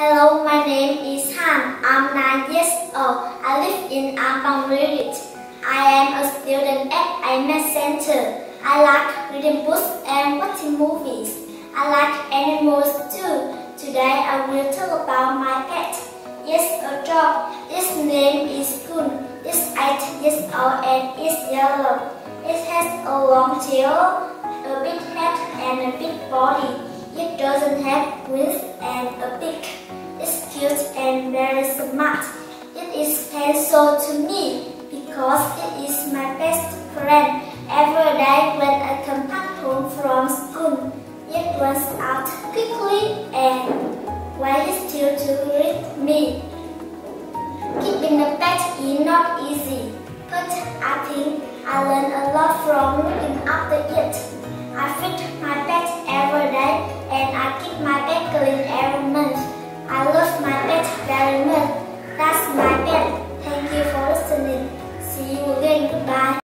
Hello, my name is Han. I'm 9 years old. I live in Ampang village. I am a student at AMES Center. I like reading books and watching movies. I like animals too. Today I will talk about my pet. Yes, a dog. Its name is Kun. It's 8 years old and it's yellow. It has a long tail, a big head and a big body. It doesn't have wings and a very smart. It is special to me because it is my best friend. Every day when I come back home from school, it runs out quickly and waits till to greet me. Keeping a pet is not easy, but I think I learn a lot from looking after it. I feed my pet every day and I keep my